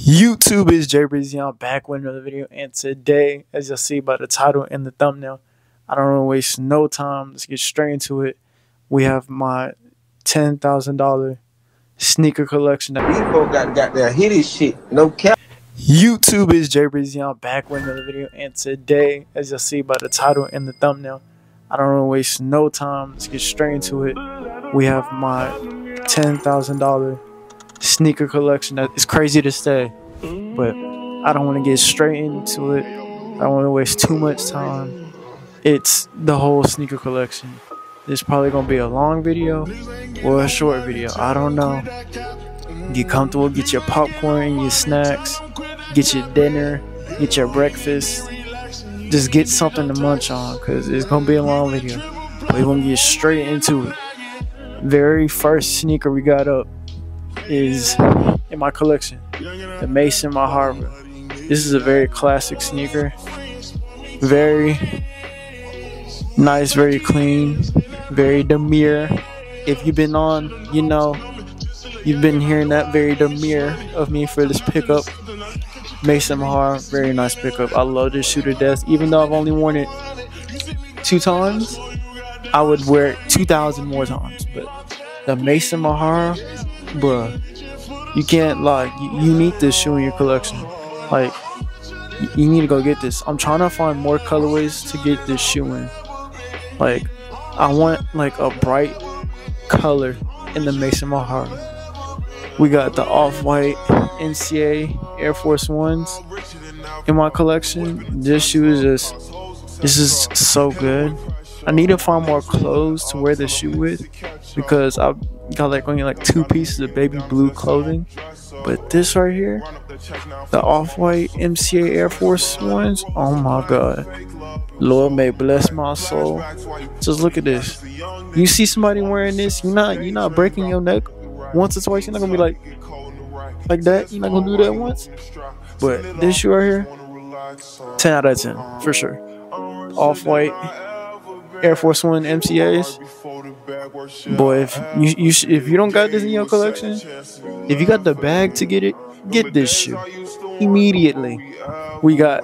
YouTube is J Breezy. back with another video, and today, as you'll see by the title and the thumbnail, I don't want to waste no time. Let's get straight into it. We have my ten thousand dollar sneaker collection. Folks got got their hitty shit, no cap. YouTube is J Breezy. back with another video, and today, as you'll see by the title and the thumbnail, I don't want to waste no time. Let's get straight into it. We have my ten thousand dollar sneaker collection that is crazy to say, but I don't want to get straight into it. I don't want to waste too much time. It's the whole sneaker collection. This is probably gonna be a long video or a short video. I don't know. Get comfortable, get your popcorn, and your snacks, get your dinner, get your breakfast. Just get something to munch on because it's gonna be a long video. We're gonna get straight into it. Very first sneaker we got up is in my collection. The Maison Mihara. This is a very classic sneaker. Very nice, very clean, very demure. If you've been on, you know, you've been hearing that very demure of me for this pickup. Maison Mihara, very nice pickup. I love this shooter death. Even though I've only worn it two times, I would wear it 2,000 more times. But the Maison Mihara, bruh, you can't like you, you need this shoe in your collection. Like you, need to go get this. I'm trying to find more colorways to get this shoe in. Like I want like a bright color in the Maison Mihara. We got the off-white MCA Air Force Ones in my collection. This shoe is just this is so good. I need to find more clothes to wear the shoe with because I've got like only like two pieces of baby blue clothing. But this right here, the off-white MCA Air Force ones, oh my god. Lord may bless my soul. Just look at this. You see somebody wearing this, you're not you're not breaking your neck once or twice. You're not gonna be like like that. You're not gonna do that once. But this shoe right here, 10 out of 10 for sure. Off white Air Force One MCAs. Boy, if you, you sh- if you don't got this in your collection, if you got the bag to get it, get this shoe immediately. We got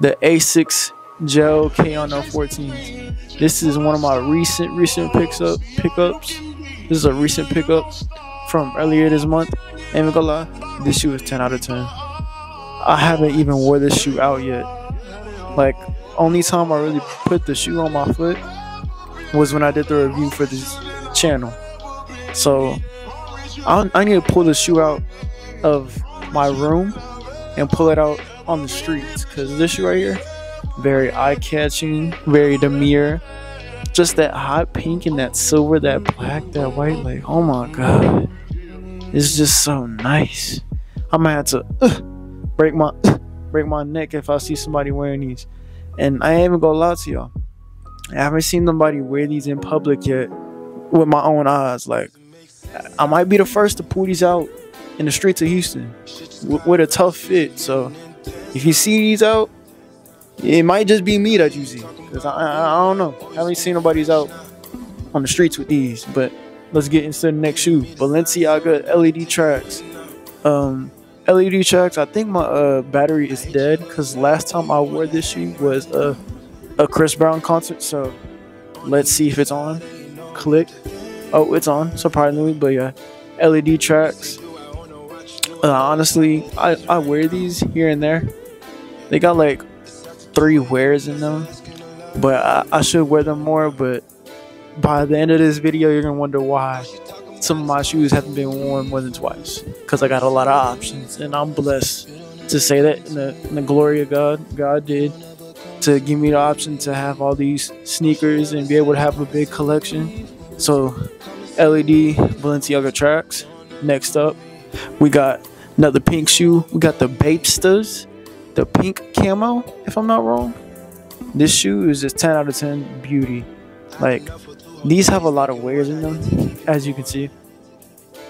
the Asics Gel Kayano 14. This is one of my recent recent picks up pickups. This is a recent pickup from earlier this month. Ain't gonna lie, this shoe is 10 out of 10. I haven't even wore this shoe out yet. Like only time I really put the shoe on my foot was when I did the review for this channel. So I, I need to pull the shoe out of my room and pull it out on the streets because this shoe right here, very eye-catching, very demure. Just that hot pink and that silver, that black, that white, like oh my god, it's just so nice. I might have to uh, break my uh, break my neck if I see somebody wearing these. And I ain't even gonna lie to y'all. I haven't seen nobody wear these in public yet with my own eyes. Like, I might be the first to pull these out in the streets of Houston with a tough fit. So, if you see these out, it might just be me that you see. Because I, I, I, don't know. I haven't seen nobody's out on the streets with these. But let's get into the next shoe Balenciaga LED tracks. Um, LED tracks. I think my uh, battery is dead because last time I wore this shoe was. Uh, a Chris Brown concert, so let's see if it's on. Click. Oh, it's on, surprisingly, but yeah. LED tracks. Uh, honestly, I, I wear these here and there. They got like three wears in them, but I, I should wear them more. But by the end of this video, you're gonna wonder why some of my shoes haven't been worn more than twice because I got a lot of options, and I'm blessed to say that in the, in the glory of God. God did to give me the option to have all these sneakers and be able to have a big collection. So, LED Balenciaga tracks. Next up, we got another pink shoe. We got the Bapestas, the pink camo, if I'm not wrong. This shoe is just 10 out of 10 beauty. Like, these have a lot of wears in them, as you can see.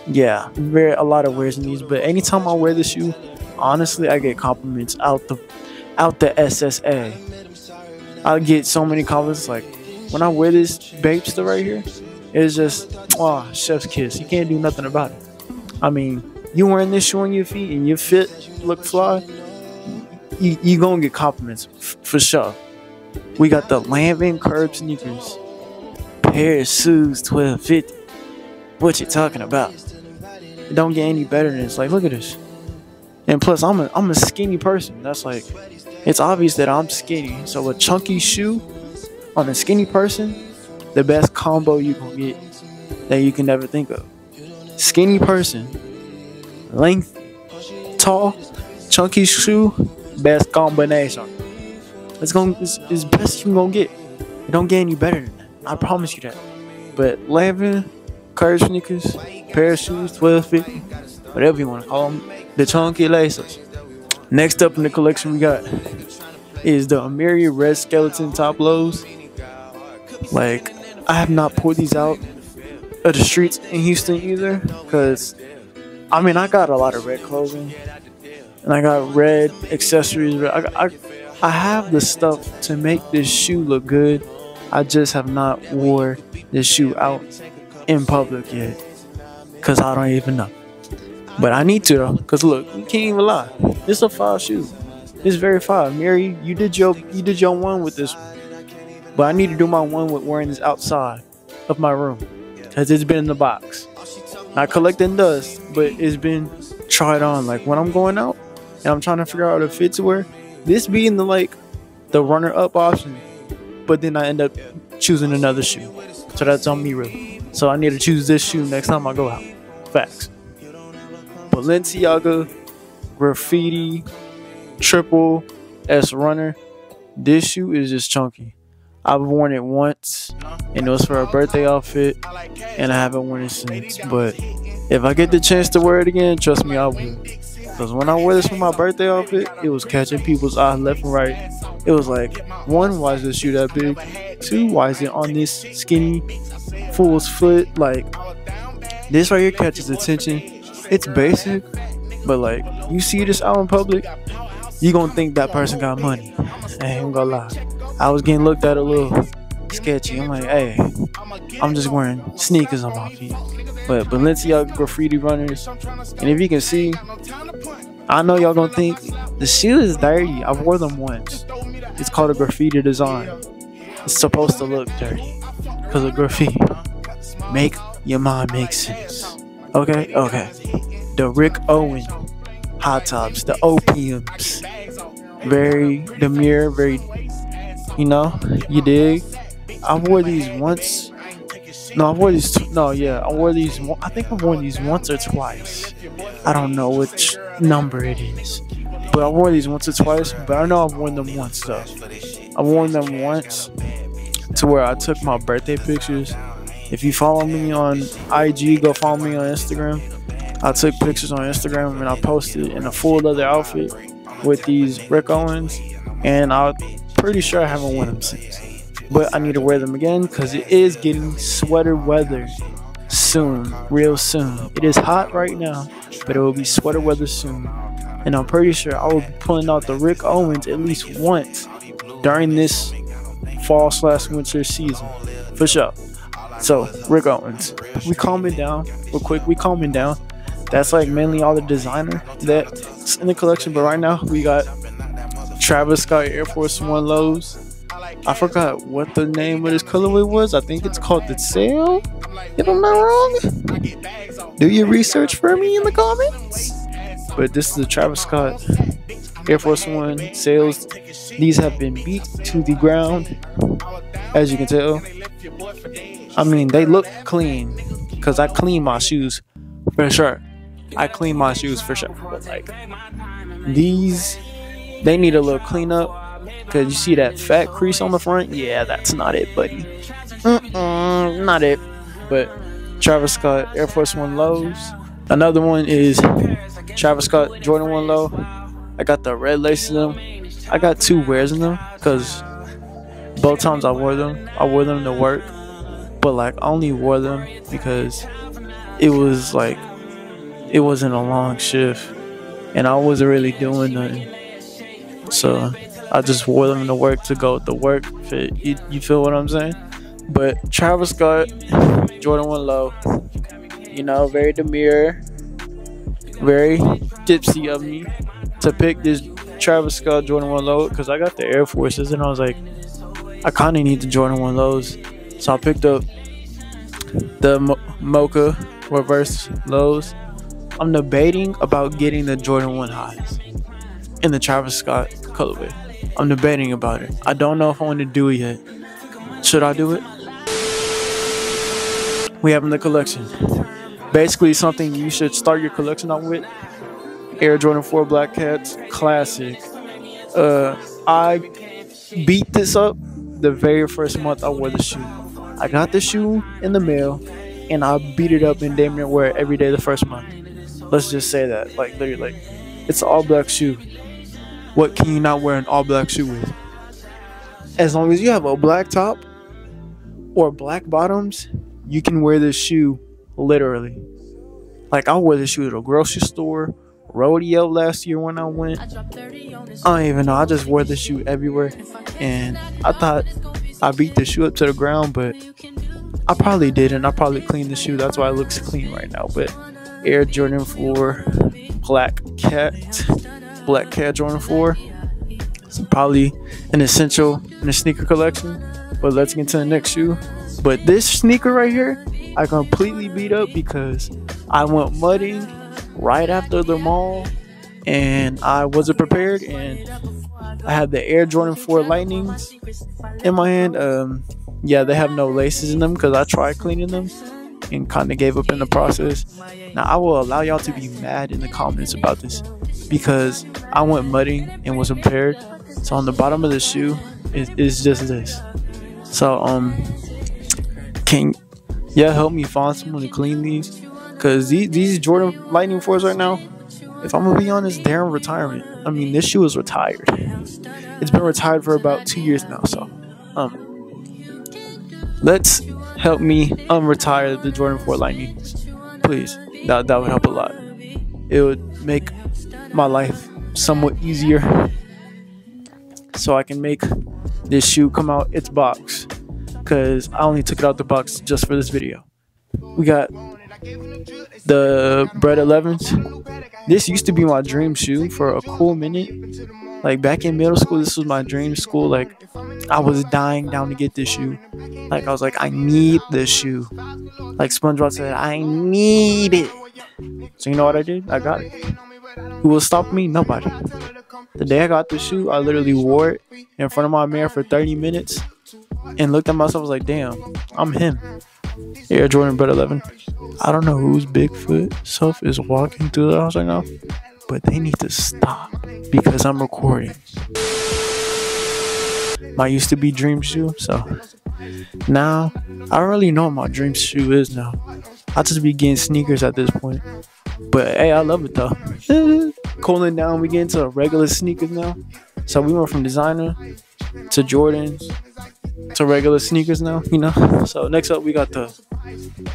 Yeah, very a lot of wears in these. But anytime I wear this shoe, honestly, I get compliments out the out the SSA. I get so many comments like when I wear this Bapesta right here, it's just oh chef's kiss. You can't do nothing about it. I mean, you wearing this shoe on your feet and your fit look fly, you, you gonna get compliments f- for sure. We got the Lanvin curb sneakers, pair of shoes, twelve fifty. What you talking about? It don't get any better than this. Like, look at this. And plus, I'm a I'm a skinny person. That's like, it's obvious that I'm skinny. So a chunky shoe on a skinny person, the best combo you can get that you can never think of. Skinny person, length, tall, chunky shoe, best combination. It's gonna it's, best you gonna get. It don't get any better than that. I promise you that. But Lanvin, curve sneakers, pair of shoes, twelve fifty, whatever you want to call them, the chunky laces. Next up in the collection we got is the Amiri Red Skeleton top lows. Like I have not pulled these out of the streets in Houston either, because I mean I got a lot of red clothing and I got red accessories. I, I, I have the stuff to make this shoe look good. I just have not wore this shoe out in public yet, cause I don't even know. But I need to though, cause look, you can't even lie. This a five shoe. It's very five. Mary, you did your you did your one with this. But I need to do my one with wearing this outside of my room. Cause it's been in the box. Not collecting dust, but it's been tried on. Like when I'm going out and I'm trying to figure out a fit to wear, this being the like the runner up option. But then I end up choosing another shoe. So that's on me really. So I need to choose this shoe next time I go out. Facts. Balenciaga graffiti triple S runner. This shoe is just chunky. I've worn it once, and it was for a birthday outfit, and I haven't worn it since. But if I get the chance to wear it again, trust me, I will. Because when I wore this for my birthday outfit, it was catching people's eyes left and right. It was like, one, why is this shoe that big? Two, why is it on this skinny fool's foot? Like, this right here catches attention. It's basic, but like, you see this out in public, you gonna think that person got money. I ain't gonna lie. I was getting looked at a little sketchy. I'm like, hey, I'm just wearing sneakers on my feet. But Balenciaga graffiti runners, and if you can see, I know y'all gonna think the shoe is dirty. I wore them once. It's called a graffiti design. It's supposed to look dirty because of graffiti. Make your mind make sense. Okay, okay. The Rick Owen hot tops, the opiums. Very demure, very, you know, you dig. I wore these once. No, I wore these. T- no, yeah, I wore these. I think I wore these once or twice. I don't know which number it is, but I wore these once or twice. But I know I've worn them once though. I worn them once to where I took my birthday pictures. If you follow me on IG, go follow me on Instagram. I took pictures on Instagram and I posted in a full leather outfit with these Rick Owens, and I'm pretty sure I haven't worn them since. But I need to wear them again because it is getting sweater weather soon, real soon. It is hot right now, but it will be sweater weather soon. And I'm pretty sure I will be pulling out the Rick Owens at least once during this fall slash winter season, for sure. So Rick Owens, we calming down real quick. We calming down. That's like mainly all the designer that's in the collection. But right now we got Travis Scott Air Force One lows. I forgot what the name of this colorway was. I think it's called the Sail. If I'm not wrong. Do your research for me in the comments. But this is the Travis Scott Air Force One Sails. These have been beat to the ground, as you can tell. I mean, they look clean because I clean my shoes for sure. I clean my shoes for sure. But like these, they need a little cleanup because you see that fat crease on the front. Yeah, that's not it, buddy. Mm-mm, not it. But Travis Scott Air Force One lows. Another one is Travis Scott Jordan One low. I got the red laces in them. I got two wears in them because both times I wore them, I wore them to work. But like I only wore them because it was like it wasn't a long shift and I wasn't really doing nothing. So I just wore them to work to go with the work fit. You, you feel what I'm saying? But Travis Scott, Jordan 1 Low, you know, very demure. very tipsy of me to pick this Travis Scott Jordan 1 low because I got the Air Forces and I was like, I kind of need the Jordan 1 lows. So I picked up the Mo- Mocha reverse lows. I'm debating about getting the Jordan 1 highs in the Travis Scott colorway. I'm debating about it. I don't know if I want to do it yet. Should I do it? We have in the collection. Basically, something you should start your collection out with. Air Jordan 4 Black Cats Classic. Uh, I beat this up the very first month I wore the shoe. I got the shoe in the mail and I beat it up and damn near wear it every day the first month. Let's just say that. Like literally like it's an all black shoe. What can you not wear an all black shoe with? As long as you have a black top or black bottoms, you can wear this shoe literally. Like I wore this shoe at a grocery store, rodeo last year when I went. I don't even know. I just wore this shoe everywhere, and I thought I beat the shoe up to the ground, but I probably didn't. I probably cleaned the shoe. That's why it looks clean right now. But Air Jordan 4 Black Cat, Black Cat Jordan 4. It's probably an essential in the sneaker collection. But let's get to the next shoe. But this sneaker right here, I completely beat up because I went mudding right after the mall and I wasn't prepared and I had the Air Jordan 4 Lightnings in my hand. Um, yeah, they have no laces in them because I tried cleaning them and kind of gave up in the process. Now, I will allow y'all to be mad in the comments about this because I went mudding and was impaired. So on the bottom of the shoe is, is just this. So um, can yeah help me find someone to clean these? Cause these these Jordan Lightning fours right now, if I'm gonna be honest, they're retirement. I mean, this shoe is retired. It's been retired for about two years now. So um, let's help me unretire the Jordan 4 Lightning, please. That that would help a lot. It would make my life somewhat easier, so I can make this shoe come out its box. Cause I only took it out the box just for this video. We got the Bred 11s. This used to be my dream shoe for a cool minute. Like back in middle school, this was my dream school. Like I was dying down to get this shoe. Like I was like, I need this shoe. Like SpongeBob said, I need it. So you know what I did? I got it. Who will stop me? Nobody. The day I got the shoe, I literally wore it in front of my mirror for 30 minutes and looked at myself. I was like, damn, I'm him. Air Jordan Bred 11. I don't know whose Bigfoot self is walking through the house right now, but they need to stop because I'm recording. My used to be dream shoe, so now I don't really know what my dream shoe is now. I just be getting sneakers at this point. But hey, I love it though. Cooling down, we get into regular sneakers now. So we went from designer to Jordans to regular sneakers now, you know. So next up we got the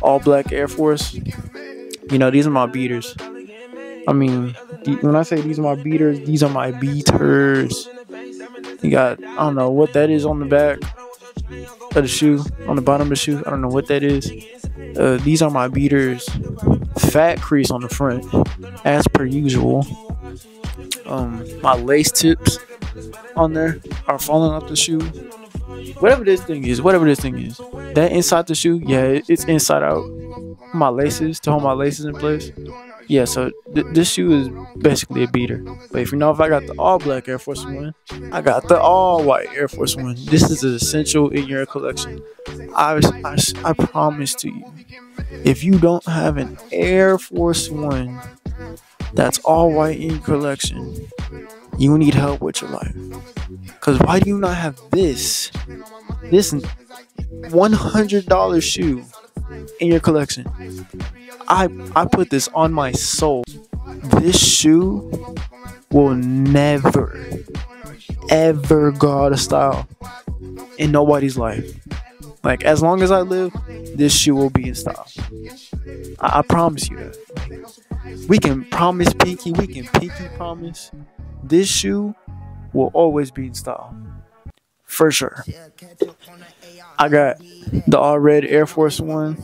all black Air Force. You know, these are my beaters. I mean, when I say these are my beaters, these are my beaters. You got I don't know what that is on the back of the shoe, on the bottom of the shoe. I don't know what that is. Uh, these are my beaters. Fat crease on the front, as per usual. Um, my lace tips on there are falling off the shoe. Whatever this thing is, whatever this thing is, that inside the shoe, yeah, it's inside out. My laces to hold my laces in place. Yeah, so th- this shoe is basically a beater. But if you know if I got the all black Air Force One, I got the all white Air Force One. This is essential in your collection. I, I, I promise to you, if you don't have an Air Force One that's all white in your collection, you need help with your life. Cause why do you not have this, this one hundred dollar shoe in your collection? I I put this on my soul. This shoe will never, ever go out of style in nobody's life. Like as long as I live, this shoe will be in style. I, I promise you that. We can promise pinky, we can pinky promise. This shoe will always be in style. For sure. I got the all red Air Force One.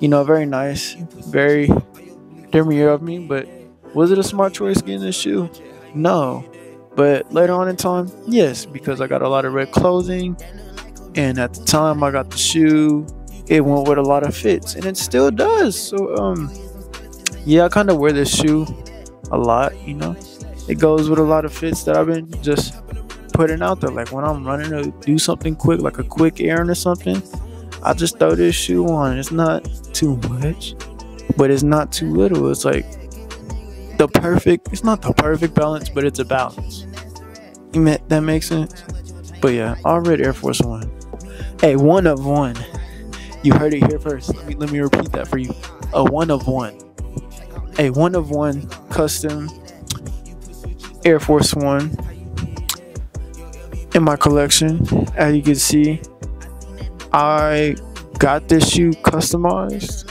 You know, very nice. Very demure of me, but was it a smart choice getting this shoe? No. But later on in time, yes, because I got a lot of red clothing, and at the time I got the shoe, it went with a lot of fits, and it still does. So um, yeah, I kind of wear this shoe a lot, you know. It goes with a lot of fits that I've been just putting out there. Like when I'm running to do something quick, like a quick errand or something, I just throw this shoe on. It's not too much, but it's not too little. It's like the perfect. It's not the perfect balance, but it's a balance. That makes sense. But yeah, all red Air Force One. Hey, one of one. You heard it here first. Let me let me repeat that for you. A one of one. A one of one custom Air Force One in my collection. As you can see, I got this shoe customized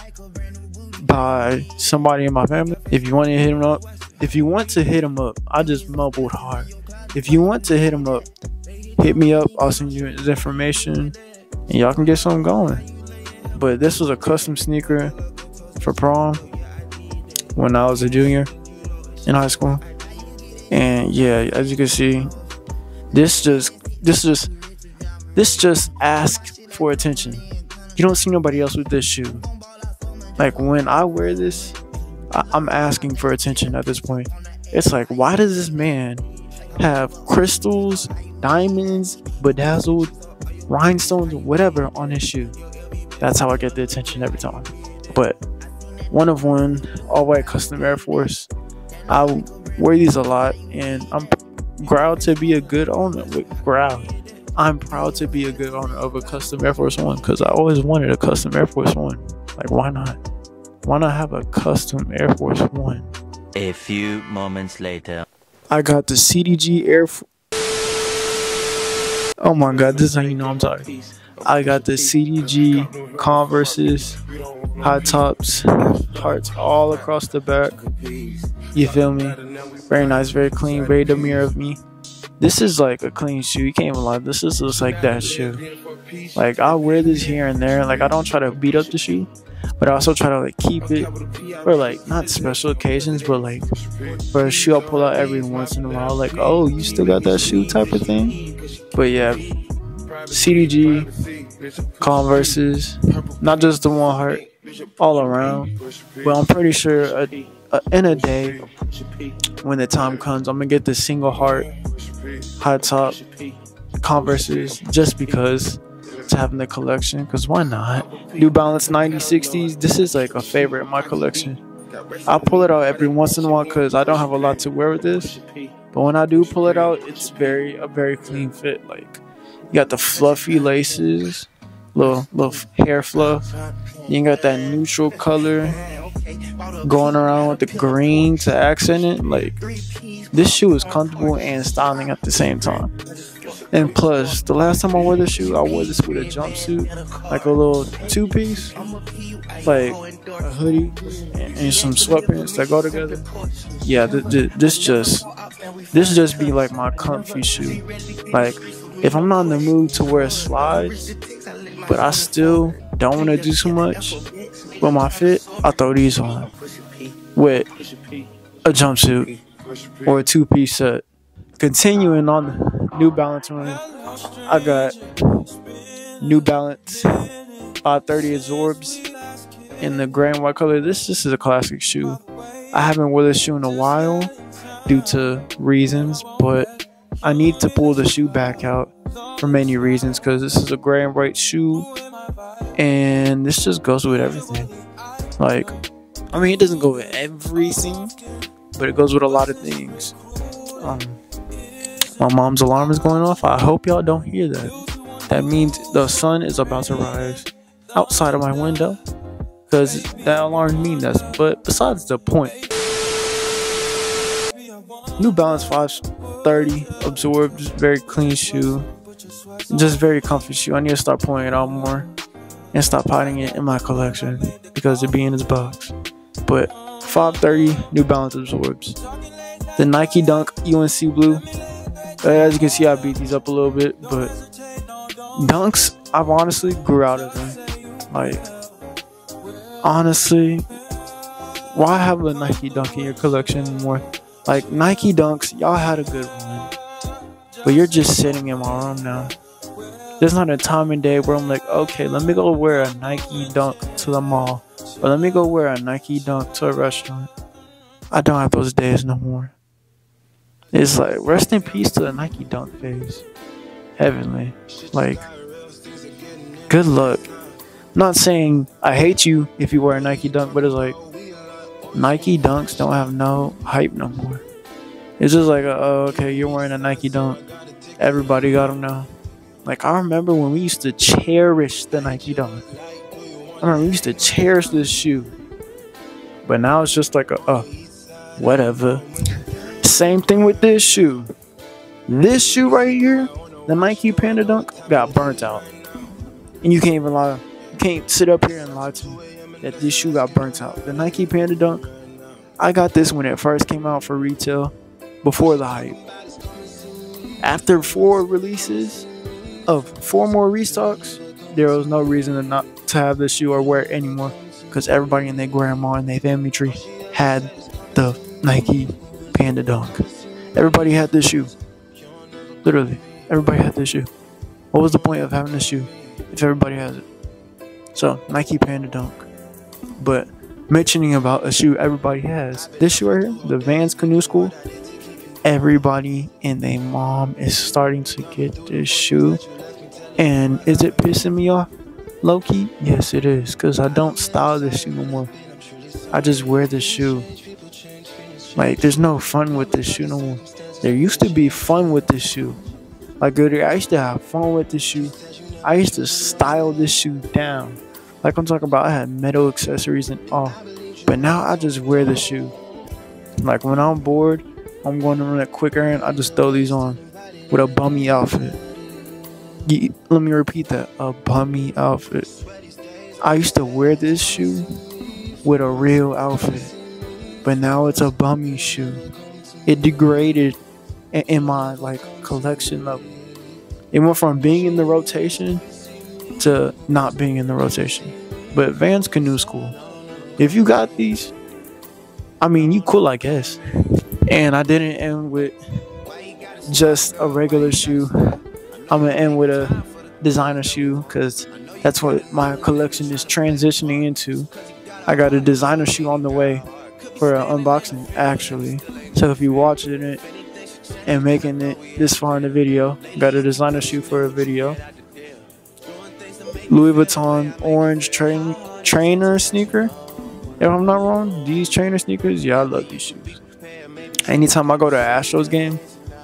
by somebody in my family. If you want to hit him up, if you want to hit him up, I just mumbled hard. If you want to hit him up, hit me up. I'll send you his information, and y'all can get something going. But this was a custom sneaker for prom when I was a junior in high school. And yeah, as you can see, this just this just this just asks for attention. You don't see nobody else with this shoe. Like when I wear this, I- I'm asking for attention at this point. It's like, why does this man have crystals, diamonds, bedazzled, rhinestones, whatever on his shoe? That's how I get the attention every time. But one of one, all white custom Air Force. I wear these a lot, and I'm proud to be a good owner. With proud, I'm proud to be a good owner of a custom Air Force One because I always wanted a custom Air Force One. Like, why not? Why not have a custom Air Force One? A few moments later. I got the CDG Air. F- oh my God, this is how you know I'm sorry. I got the CDG Converses, high tops, parts all across the back. You feel me? Very nice, very clean, very demure of me. This is like a clean shoe. You can't even lie. This is just like that shoe. Like I wear this here and there. Like I don't try to beat up the shoe, but I also try to like keep it for like not special occasions, but like for a shoe I'll pull out every once in a while. Like oh, you still got that shoe type of thing. But yeah, CDG, Converses, not just the one heart, all around. But I'm pretty sure a, a, in a day, when the time comes, I'm gonna get the single heart, high top, Converses, just because to have in the collection. Cause why not? New Balance 9060s. This is like a favorite in my collection. I pull it out every once in a while because I don't have a lot to wear with this. But when I do pull it out, it's very a very clean fit. Like you got the fluffy laces, little little hair fluff. You got that neutral color going around with the green to accent it. Like this shoe is comfortable and styling at the same time. And plus, the last time I wore this shoe, I wore this with a jumpsuit, like a little two piece, like a hoodie and, and some sweatpants that go together. Yeah, th- th- this just this just be like my comfy shoe. Like if I'm not in the mood to wear slides, but I still don't want to do too much with my fit, I throw these on with a jumpsuit or a two piece set. Continuing on the New Balance run, I got New Balance 530 Absorbs in the gray and white color. This this is a classic shoe. I haven't worn this shoe in a while due to reasons, but I need to pull the shoe back out for many reasons because this is a gray and white shoe and this just goes with everything. Like, I mean, it doesn't go with everything, but it goes with a lot of things. Um, my mom's alarm is going off. I hope y'all don't hear that. That means the sun is about to rise outside of my window because that alarm means that. But besides the point, New Balance 530 absorbs, very clean shoe, just very comfy shoe. I need to start pulling it out more and stop hiding it in my collection because it be in its box. But 530 New Balance absorbs. The Nike Dunk UNC Blue. Uh, as you can see, I beat these up a little bit, but Dunks, I've honestly grew out of them. Like, honestly, why have a Nike Dunk in your collection anymore? Like Nike Dunks, y'all had a good run, but you're just sitting in my room now. There's not a time and day where I'm like, okay, let me go wear a Nike Dunk to the mall, or let me go wear a Nike Dunk to a restaurant. I don't have those days no more. It's like rest in peace to the Nike Dunk phase. Heavenly, like, good luck. not saying I hate you if you wear a Nike Dunk, but it's like Nike Dunks don't have no hype no more. It's just like, oh, okay, you're wearing a Nike Dunk. Everybody got them now. Like, I remember when we used to cherish the Nike Dunk. I remember we used to cherish this shoe. But now it's just like a, uh, whatever. Same thing with this shoe. This shoe right here, the Nike Panda Dunk, got burnt out. And you can't even lie. You can't sit up here and lie to me that this shoe got burnt out. The Nike Panda Dunk, I got this when it first came out for retail before the hype. After four releases of four more restocks, there was no reason to not to have this shoe or wear it anymore because everybody and their grandma and their family tree had the Nike Panda Dunk. Everybody had this shoe. Literally, everybody had this shoe. What was the point of having this shoe if everybody has it? So, Nike Panda Dunk. But mentioning about a shoe everybody has, this shoe right here, the Vans Knu Skool, everybody and their mom is starting to get this shoe. And is it pissing me off? Loki? Yes, it is. Because I don't style this shoe no more. I just wear this shoe. Like, there's no fun with this shoe no more. There used to be fun with this shoe. Like, I used to have fun with this shoe. I used to style this shoe down. Like I'm talking about, I had metal accessories and all. But now I just wear the shoe. Like when I'm bored, I'm going to run a quick errand, I just throw these on with a bummy outfit. Let me repeat that a bummy outfit. I used to wear this shoe with a real outfit, but now it's a bummy shoe. It degraded in my like collection level. It went from being in the rotation to not being in the rotation. But Vans Knu Skool, if you got these, I mean, you cool, I guess. And I didn't end with just a regular shoe. I'm gonna end with a designer shoe because that's what my collection is transitioning into. I got a designer shoe on the way for an unboxing, actually. So if you watching it and making it this far in the video, got a designer shoe for a video. Louis Vuitton orange train, trainer sneaker. If I'm not wrong, these trainer sneakers, yeah, I love these shoes. Anytime I go to an Astros game,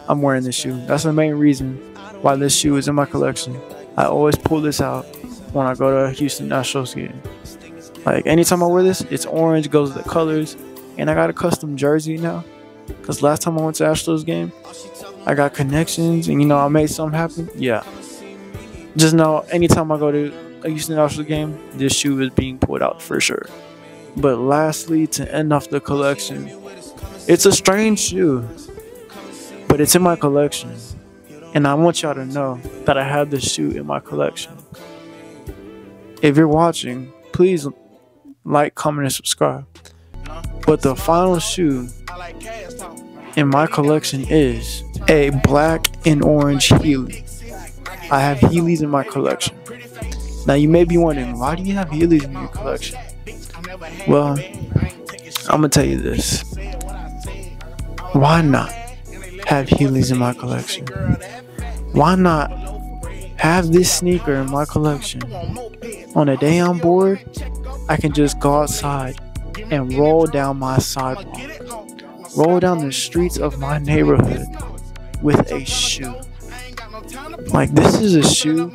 I'm wearing this shoe. That's the main reason why this shoe is in my collection. I always pull this out when I go to a Houston Astros game. Like anytime I wear this, it's orange, goes with the colors, and I got a custom jersey now. Cause last time I went to Astros game, I got connections, and you know I made something happen. Yeah, just know anytime I go to a Houston Astros game, this shoe is being pulled out for sure. But lastly, to end off the collection, it's a strange shoe, but it's in my collection. And I want y'all to know that I have this shoe in my collection. If you're watching, please like, comment, and subscribe. But the final shoe in my collection is a black and orange Heelys. I have Heelys in my collection. Now you may be wondering, why do you have Heelys in your collection? Well, I'm gonna tell you this. Why not have Heelys in my collection? Why not have this sneaker in my collection? On a day I'm bored, I can just go outside and roll down my sidewalk, roll down the streets of my neighborhood with a shoe. Like this is a shoe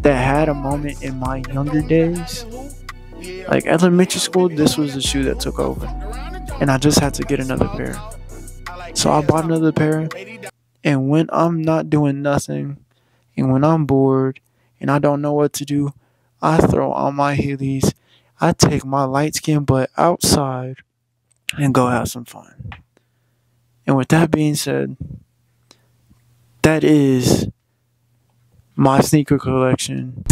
that had a moment in my younger days. Like elementary school, this was the shoe that took over. And I just had to get another pair. So I bought another pair. And when I'm not doing nothing, and when I'm bored, and I don't know what to do, I throw on my Heelys. I take my light skin butt outside and go have some fun. And with that being said, that is my sneaker collection.